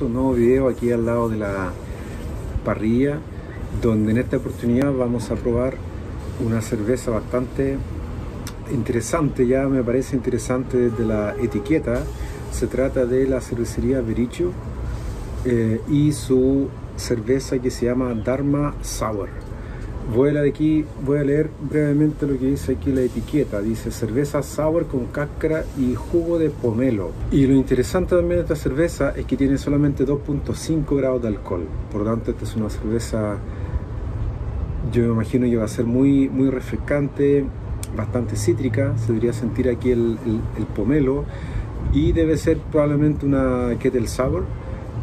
un nuevo video aquí al lado de la parrilla donde en esta oportunidad vamos a probar una cerveza bastante interesante, ya me parece interesante desde la etiqueta. Se trata de la cervecería Bericho eh, y su cerveza que se llama Dharma Sour Voy a, leer aquí, voy a leer brevemente lo que dice aquí la etiqueta. Dice cerveza sour con cáscara y jugo de pomelo. Y lo interesante también de esta cerveza es que tiene solamente 2.5 grados de alcohol. Por lo tanto, esta es una cerveza, yo me imagino que va a ser muy, muy refrescante, bastante cítrica. Se debería sentir aquí el, pomelo. Y debe ser probablemente una kettle sour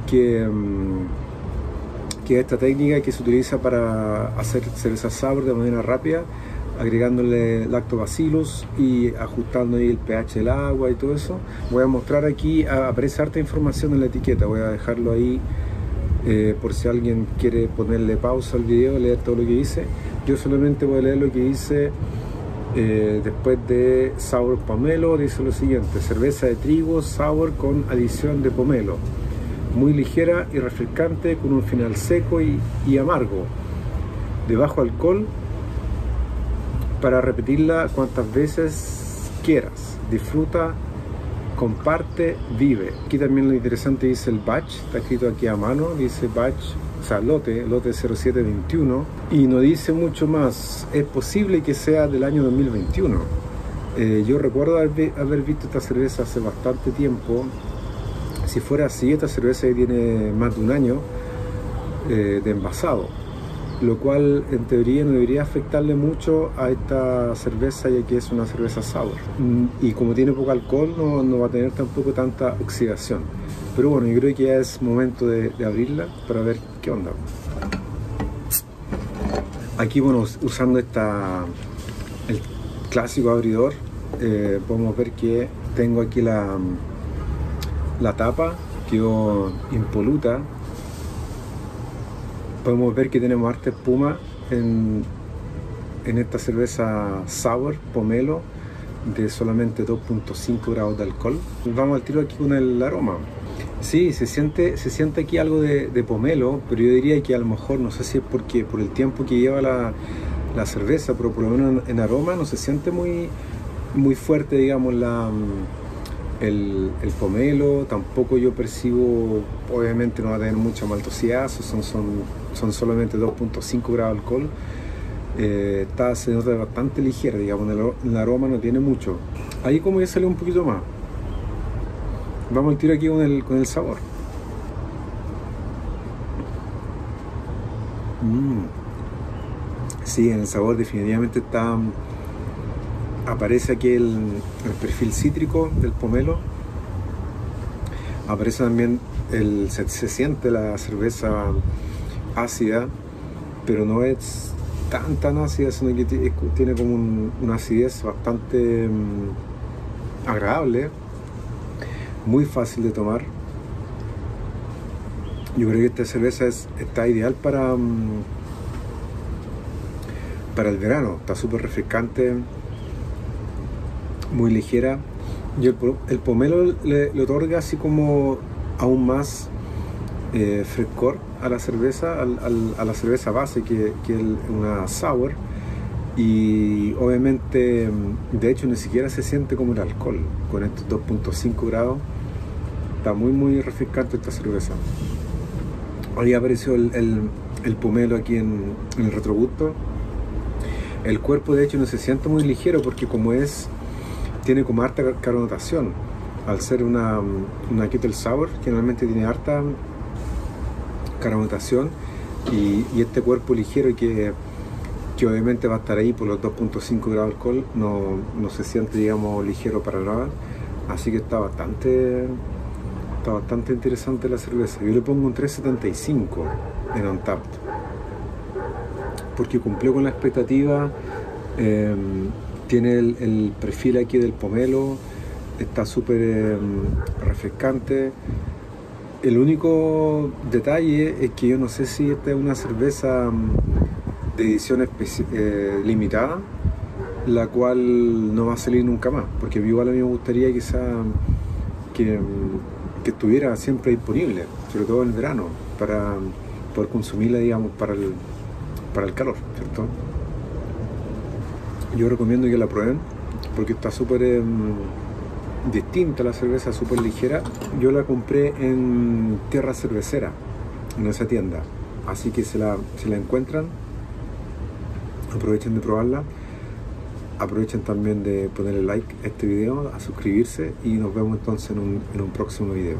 que... Mm, que esta técnica que se utiliza para hacer cerveza sour de manera rápida, agregándole lactobacillus y ajustando ahí el pH del agua y todo eso. Voy a mostrar aquí, aparece harta información en la etiqueta, voy a dejarlo ahí eh, por si alguien quiere ponerle pausa al video, leer todo lo que dice. Yo solamente voy a leer lo que dice eh, después de sour pomelo, dice lo siguiente, cerveza de trigo sour con adición de pomelo muy ligera y refrescante con un final seco y, amargo, de bajo alcohol, para repetirla cuantas veces quieras. Disfruta, comparte, vive. Aquí también lo interesante dice el batch, está escrito aquí a mano, dice batch, o sea, lote, lote 0721, y no dice mucho más. Es posible que sea del año 2021. Eh, yo recuerdo haber, haber visto esta cerveza hace bastante tiempo si fuera así, esta cerveza tiene más de un año eh, de envasado, lo cual en teoría no debería afectarle mucho a esta cerveza ya que es una cerveza sour. Mm, y como tiene poco alcohol, no, va a tener tampoco tanta oxidación. Pero bueno, yo creo que ya es momento de, abrirla para ver qué onda. Aquí, bueno, usando esta, el clásico abridor, eh, podemos ver que tengo aquí la, la tapa quedó impoluta. Podemos ver que tenemos arte espuma en, en esta cerveza sour, pomelo, de solamente 2.5 grados de alcohol. Vamos al tiro aquí con el aroma. Sí, se siente, se siente aquí algo de, pomelo, pero yo diría que a lo mejor, no sé si es porque por el tiempo que lleva la, la cerveza, pero por lo menos en, en, aroma no se siente muy, muy fuerte, digamos, la, el, pomelo tampoco yo percibo, obviamente no va a tener mucha maltosidad, son, son, son solamente 2.5 grados de alcohol. Eh, está, se nota bastante ligera, digamos, el, aroma no tiene mucho. Ahí como ya sale un poquito más. Vamos al tiro aquí con el, con el sabor. Mm. Sí, en el sabor definitivamente está aparece aquí el, perfil cítrico del pomelo. Aparece también, el, se, siente la cerveza ácida, pero no es tan tan ácida, sino que tiene como una acidez bastante mm, agradable, muy fácil de tomar. Yo creo que esta cerveza está ideal para, mm, para el verano, está súper refrescante muy ligera. Y el, pomelo le, otorga así como aún más eh, frescor a la cerveza, a la cerveza base que, es una sour. Y obviamente, de hecho, ni siquiera se siente como el alcohol con estos 2.5 grados. Está muy, muy refrescante esta cerveza. Ahí apareció el, pomelo aquí en, en el retrogusto. El cuerpo, de hecho, no se siente muy ligero porque, como es tiene como harta carbonatación. Al ser una, una Kettle Sour, generalmente tiene harta carbonatación y, este cuerpo ligero que, que obviamente va a estar ahí por los 2.5 grados de alcohol, no, no, se siente, digamos, ligero para nada. Así que está bastante, está bastante interesante la cerveza. Yo le pongo un 3.75 en Untapped porque cumplió con la expectativa. Eh, tiene el, perfil aquí del pomelo, está súper em, refrescante. El único detalle es que yo no sé si esta es una cerveza em, de edición eh, limitada, la cual no va a salir nunca más, porque igual a mí me gustaría quizá que, em, que estuviera siempre disponible, sobre todo en el verano, para poder consumirla, digamos, para el, para el calor, ¿cierto? Yo recomiendo que la prueben porque está súper em, distinta la cerveza, súper ligera. Yo la compré en Tierra Cervecera, en esa tienda. Así que si la, la encuentran, aprovechen de probarla. Aprovechen también de ponerle like a este video, a suscribirse y nos vemos entonces en un, en un próximo video.